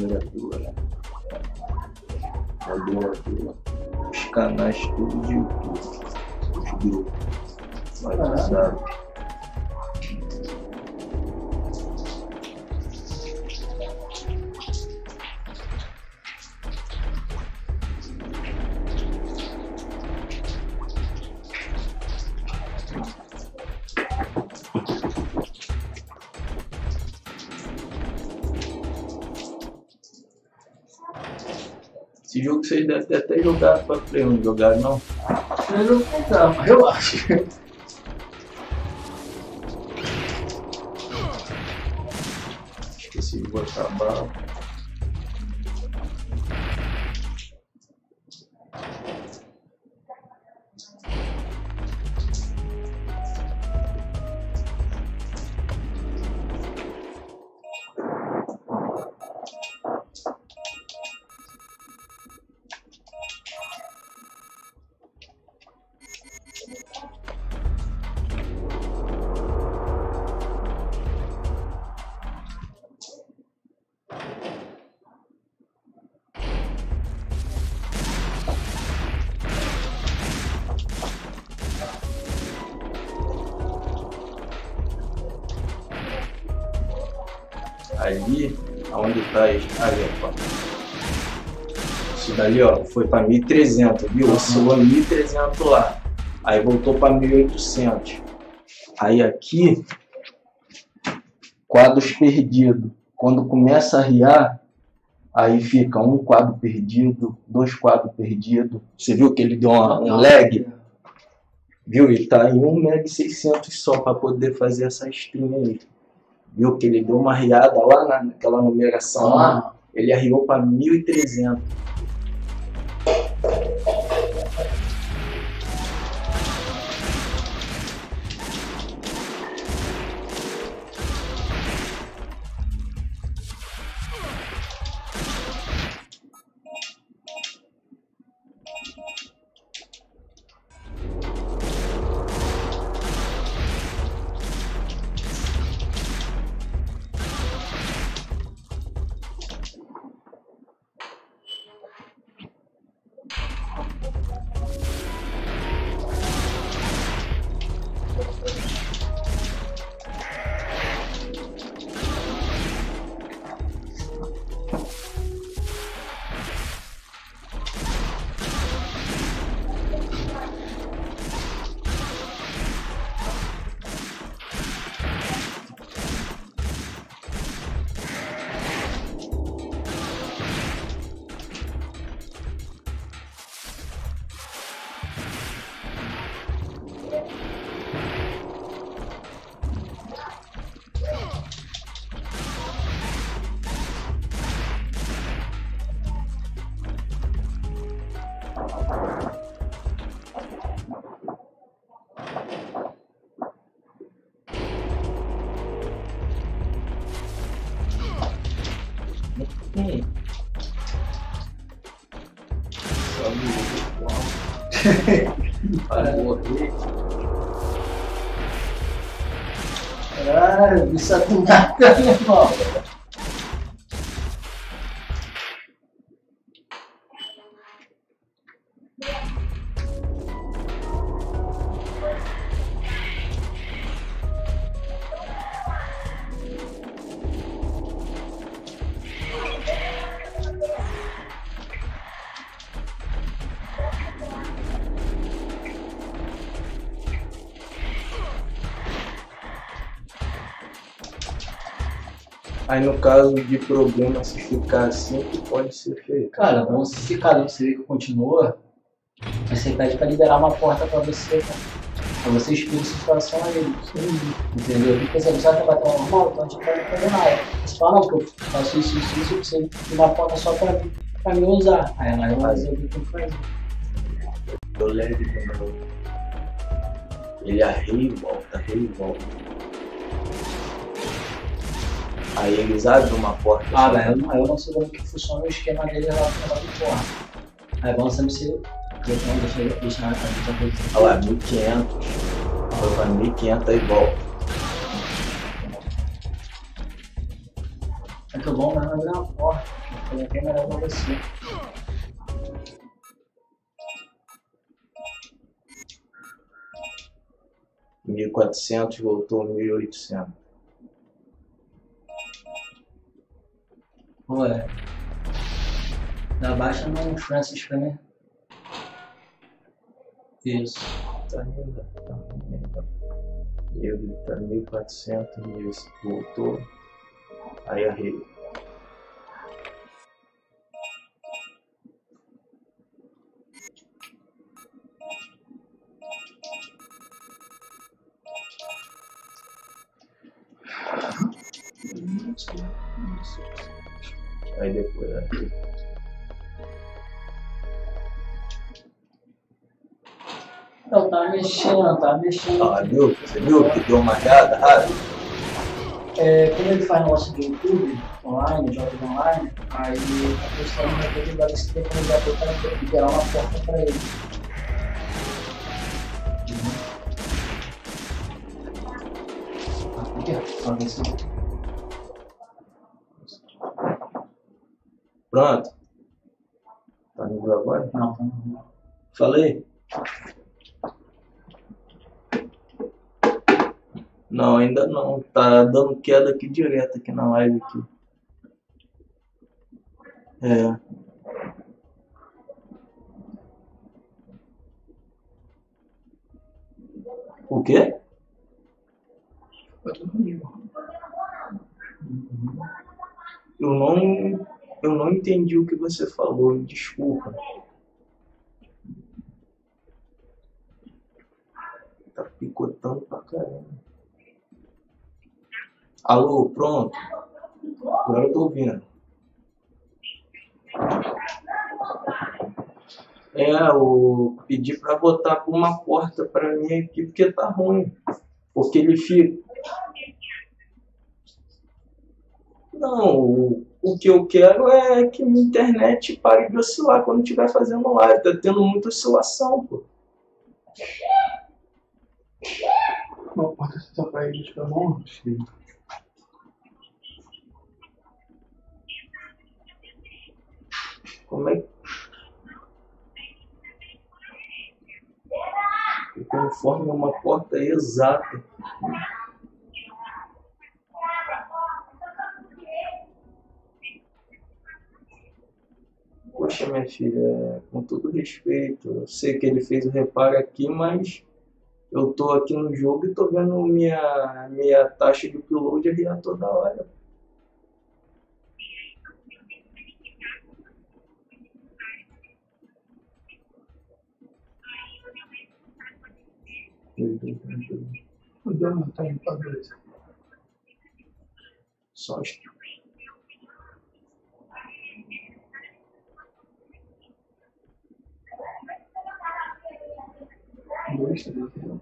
moderadora. Moderadora. Os canais tudo de YouTube. Os grupos. WhatsApp. Esse jogo vocês devem ter até jogado pra Play 1, jogaram não? Eu não pensava, mas eu acho. Esqueci de botar a bala. Ali, aonde tá aí, ali, ó. Isso dali, ó, foi pra 1.300, viu? Oscilou 1.300 lá. Aí voltou pra 1.800. Aí aqui, quadros perdidos. Quando começa a riar, aí fica um quadro perdido, dois quadros perdidos. Você viu que ele deu uma, um lag? Viu? Ele tá em 1 meg 600 só para poder fazer essa stream aí. Viu que ele deu uma riada lá na- naquela numeração lá, ele arriou para 1300. Hum. Para morrer. Caralho, isso é com nada, meu irmão. Aí no caso de problema, se ficar assim, que pode ser feito. Cara, bom se ficar ali, você vê que continua, aí você pede pra liberar uma porta pra você, cara. Pra você expor essa situação a ele. Entendeu? Porque você não sabe que vai ter normal, então a gente não pode fazer nada. Você fala, não, que eu faço isso, isso, isso, eu preciso de uma porta só pra, mim- pra me usar. Aí ela vai fazer o que tem que fazer. Eu leve de novo. Ele arreia e volta, arreia e volta. Aí eles abrem uma porta. Ah, só. velho, eu não- eu não sei como que funciona o esquema dele relacionado com porta. Aí vamos sempre se. Então, deixa eu deixar a gente coisa. Olha lá, 1500. Foi pra 1500 e volta. É que o bom não é abrir uma porta. Foi bem melhor pra você. Mil quatrocentos voltou mil e oitocentos. Ué. Dá baixa no Francis pra mim. Isso. Tá ainda, tá ainda. Ele tá mil e quatrocentos, mil voltou. Aí a rede. Aí depois rede. Não, tá mexendo, tá mexendo. Ah, viu? Você viu que deu uma olhada rápida? É, como ele faz negócio de YouTube, online, jogos online, aí a pessoa não vai ter que esse depoimento para liberar uma porta para ele. Aqui, ó, só ver se Pronto. Tá no viu agora? Não, tá não. Falei? Não, ainda não. Tá dando queda aqui direto aqui na live aqui. É. O quê? Eu não, eu não entendi o que você falou, desculpa. Tá picotando pra caramba. Alô, pronto? Agora eu tô ouvindo. É, eu pedi pra botar uma porta pra mim aqui porque tá ruim. Porque ele fica. Não, o, o que eu quero é que minha internet pare de oscilar quando estiver fazendo live. Tá tendo muita oscilação, pô. Uma porta só pra ele ficar bom, filho. Como é que. Conforme uma porta exata. Minha filha, com todo respeito, eu sei que ele fez o reparo aqui, mas eu tô aqui no jogo e tô vendo minha, minha taxa de upload arriar toda hora. Em padrões. Só Três, zero.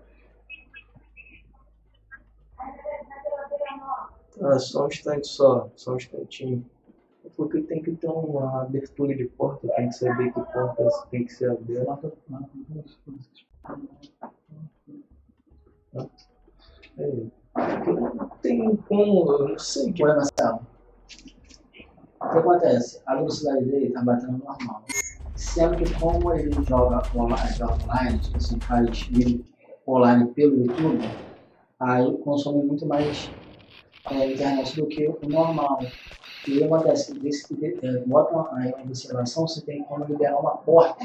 Tá, só um instante só, só um instantinho. Porque tem que ter uma abertura de porta, tem que saber que porta tem que ser aberta. É, tem como, eu não sei que. Oi, Marcelo. O que acontece? A velocidade dele tá batendo normal. Sendo que como ele joga online, tipo assim, faz online pelo YouTube, aí consome muito mais é, internet do que o normal. E aí acontece, desse, de, é, bota aí uma observação, você tem como liberar uma porta.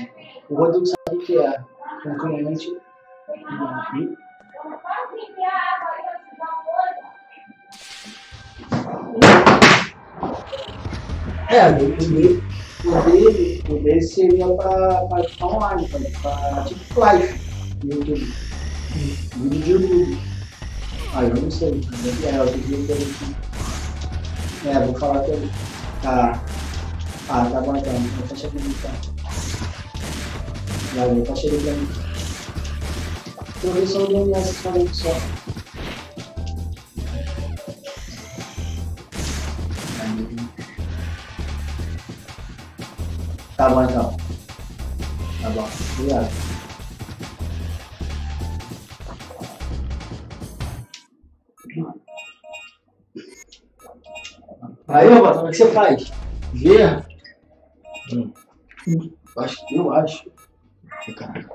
O Rodrigo sabe o que é. Um cliente. e- É, o dele, o dele, o dele seria ficar online, pra tipo live no YouTube. Vídeo de YouTube. Ah, eu não sei. mas É, eu tenho que aqui. É, vou falar com ele. Tá. Ah, tá bom então. Então fecha pra mim então. Valeu, fecha ele pra mim. Professor do MS falei só. Tá bom então. Tá bom. Obrigado. Aí, Roberto, como é que você faz? Ver? Hum. Acho, eu acho. Caralho.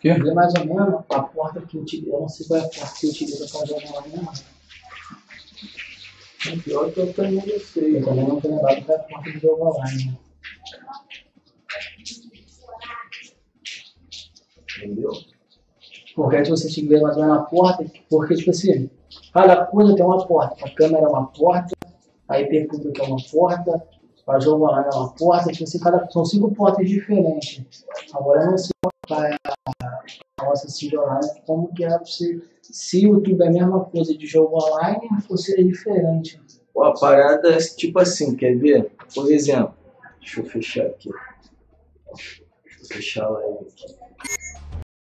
Quê? Ver mais ou menos a porta que utiliza. Eu não sei qual é a porta que utiliza pra jogar lá mesmo. O pior é que eu também não sei. Eu também não tô lembrado a porta do jogo online. Entendeu? Porque aí você tinha que ver mais ou menos a porta, porque, tipo assim, cada coisa tem uma porta. A câmera é uma porta, a IP pública é uma porta, para jogo online é uma porta, tipo assim, cada, são cinco portas diferentes. Agora eu não sei qual é a, a nossa Cid online, como que é você. Se o YouTube é a mesma coisa de jogo online, ou seria diferente. Pô, a parada é tipo assim, quer ver? Por exemplo, deixa eu fechar aqui. Deixa eu fechar a live aqui.